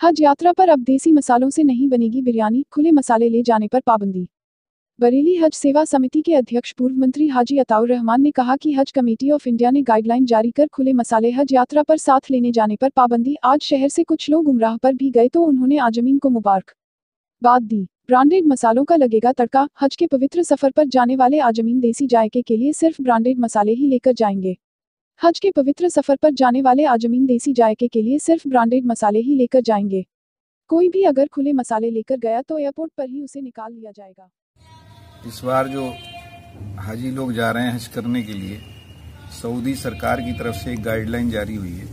हज यात्रा पर अब देसी मसालों से नहीं बनेगी बिरयानी, खुले मसाले ले जाने पर पाबंदी। बरेली हज सेवा समिति के अध्यक्ष पूर्व मंत्री हाजी अताउर रहमान ने कहा कि हज कमेटी ऑफ़ इंडिया ने गाइडलाइन जारी कर खुले मसाले हज यात्रा पर साथ लेने जाने पर पाबंदी, आज शहर से कुछ लोग उमराह पर भी गए तो उन्होंने आजमीन को मुबारक बाद दी। ब्रांडेड मसालों का लगेगा तड़का, हज के पवित्र सफ़र पर जाने वाले आजमीन देसी जायके के लिए सिर्फ़ ब्रांडेड मसाले ही लेकर जाएँगे। हज के पवित्र सफ़र पर जाने वाले आजमीन देसी जायके के लिए सिर्फ़ ब्रांडेड मसाले ही लेकर जाएँगे। कोई भी अगर खुले मसाले लेकर गया तो एयरपोर्ट पर ही उसे निकाल लिया जाएगा। इस बार जो हाजी लोग जा रहे हैं हज करने के लिए, सऊदी सरकार की तरफ़ से एक गाइडलाइन जारी हुई है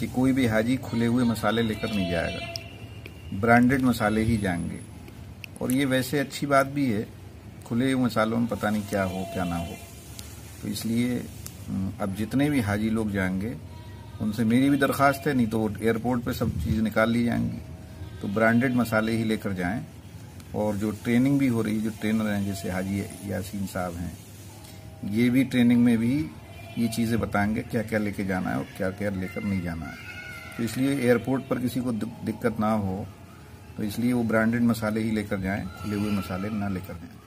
कि कोई भी हाजी खुले हुए मसाले लेकर नहीं जाएगा। ब्रांडेड मसाले ही जाएँगे। और ये वैसे अच्छी बात भी है, खुले हुए मसालों में पता नहीं क्या हो, क्या ना हो। तो इसलिए अब जितने भी हाजी लोग जाएँगे, उनसे मेरी भी दरख्वास्त है, नहीं तो एयरपोर्ट पे सब चीज़ निकाल ली जाएँगी। तो ब्रांडेड मसाले ही लेकर जाएँ, और जो ट्रेनिंग भी हो रही है, जो ट्रेनर हैं, जैसे हाजी यासीन साहब हैं, ये भी ट्रेनिंग में भी ये चीज़ें बताएँगे क्या क्या लेके जाना है और क्या क्या लेकर नहीं जाना है। तो इसलिए एयरपोर्ट पर किसी को दिक्कत ना हो तो इसलिए वो ब्रांडेड मसाले ही लेकर जाएँ, खुले हुए मसाले ना लेकर जाएँ।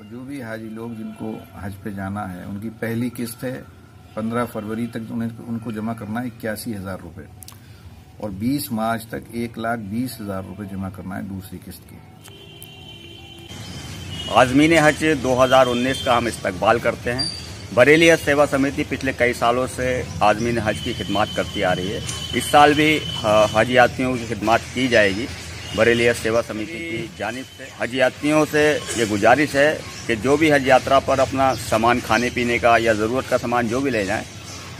और जो भी हाजी लोग जिनको हज पे जाना है, उनकी पहली किस्त है पंद्रह फरवरी तक उन्हें उनको जमा करना है इक्यासी हज़ार रुपये और 20 मार्च तक एक लाख बीस हज़ार रुपये जमा करना है दूसरी किस्त की। आजमीन हज 2019 का हम इस्तकबाल करते हैं। बरेली हज सेवा समिति पिछले कई सालों से आजमीन हज की खिदमत करती आ रही है। इस साल भी हज यात्रियों की खिदमत की जाएगी। बरेली सेवा समिति की जानब से। हज यात्रियों से ये गुजारिश है कि जो भी हज यात्रा पर अपना सामान खाने पीने का या ज़रूरत का सामान जो भी ले जाएँ,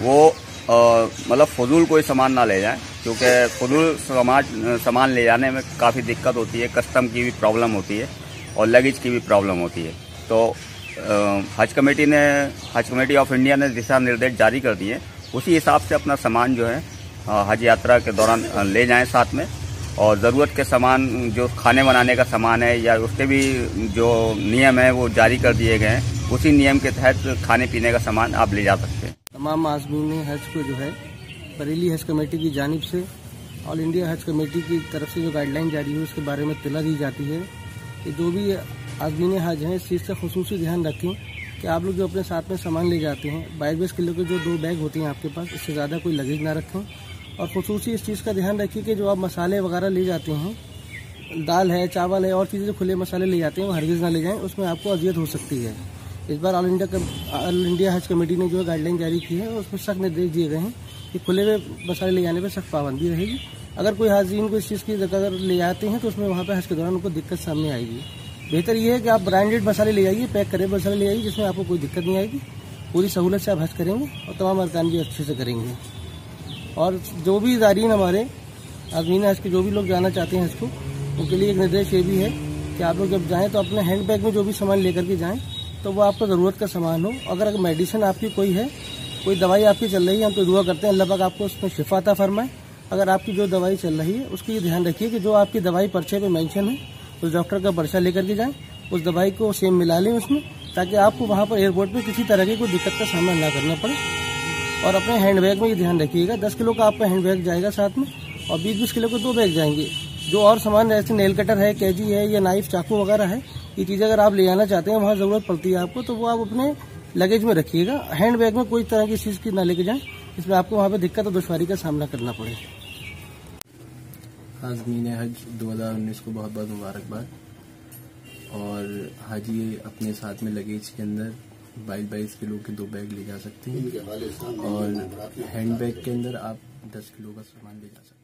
वो मतलब फजूल कोई सामान ना ले जाएँ, क्योंकि फजूल समाज, सामान ले जाने में काफ़ी दिक्कत होती है, कस्टम की भी प्रॉब्लम होती है और लगेज की भी प्रॉब्लम होती है। तो हज कमेटी ने, हज कमेटी ऑफ़ इंडिया ने दिशा निर्देश जारी कर दिए। उसी हिसाब से अपना सामान जो है हज यात्रा के दौरान ले जाएँ साथ में। और ज़रूरत के सामान, जो खाने बनाने का सामान है या उसके भी जो नियम है, वो जारी कर दिए गए हैं। उसी नियम के तहत खाने पीने का सामान आप ले जा सकते हैं। तमाम आजमीन हज को जो है, बरेली हज कमेटी की जानब से, ऑल इंडिया हज कमेटी की तरफ़ से जो गाइडलाइन जारी है, उसके बारे में तला दी जाती है कि जो भी आजमीन हज हैं, इस चीज़ का खसूस ध्यान रखें कि आप लोग जो अपने साथ में सामान ले जाते हैं, बाईस बाईस किलो के जो दो बैग होते हैं आपके पास, इससे ज़्यादा कोई लगेज ना रखें। और खसूस इस चीज़ का ध्यान रखिए कि जो आप मसाले वगैरह ले जाते हैं, दाल है, चावल है, और चीज़ें जो खुले मसाले ले जाते हैं, वो हरगिज़ ना ले जाएँ, उसमें आपको अजियत हो सकती है। इस बार all India all India Haj committee ने जो गाइडलाइन जारी की है, उसमें सख्त निर्देश दिए गए हैं कि खुले हुए मसाले ले जाने पर सख्त पाबंदी रहेगी। अगर कोई हाजीन को इस चीज़ की अगर ले जाते हैं तो उसमें वहाँ पर हज के दौरान उनको दिक्कत सामने आएगी। बेहतर ये है कि आप ब्रांडेड मसाले ले जाइए पैक करे मसाले ले जाइए जिसमें आपको कोई दिक्कत नहीं आएगी। पूरी सहूलत से आप हज करेंगे और तमाम अरकान भी अच्छे से करेंगे। और जो भी जारीन हमारे आजमीन हज के जो भी लोग जाना चाहते हैं हज को उनके लिए एक निर्देश ये भी है कि आप लोग जब जाएँ तो अपने हैंड बैग में जो भी सामान लेकर के जाएँ तो वो आपको ज़रूरत का सामान हो। अगर अगर मेडिसिन आपकी कोई है, कोई दवाई आपकी चल रही है, हम तो दुआ करते हैं, अल्लाह पाक आपको उसमें शिफाता फरमाए। अगर आपकी जो दवाई चल रही है, उसकी ये ध्यान रखिए कि जो आपकी दवाई पर्चे पे मेंशन है, उस डॉक्टर का पर्चा लेकर के जाएँ, उस दवाई को सेम मिला लें उसमें, ताकि आपको वहाँ पर एयरपोर्ट पे किसी तरह की कोई दिक्कत का सामना ना करना पड़े। और अपने हैंड बैग में ये ध्यान रखिएगा, दस किलो का आपका हैंड बैग जाएगा साथ में और बीस बीस किलो के दो बैग जाएँगे। जो और सामान जैसे नेल कटर है कैजी है या नाइफ चाकू वगैरह है, ये चीज़ें अगर आप ले जाना चाहते हैं, वहाँ ज़रूरत पड़ती है आपको तो वो आप अपने लगेज में रखिएगा। हैंड बैग में कोई तरह की चीज़ की ना लेके जाएँ, इसमें आपको वहाँ पे दिक्कत और दुशारी का सामना करना पड़े। आजमीन हज 2019 को बहुत बहुत मुबारकबाद। और हाजी अपने साथ में लगेज के अंदर बाईस बाईस किलो के दो बैग ले जा सकते हैं। और हैंड बैग के अंदर आप दस किलो का सामान ले जा सकते हैं।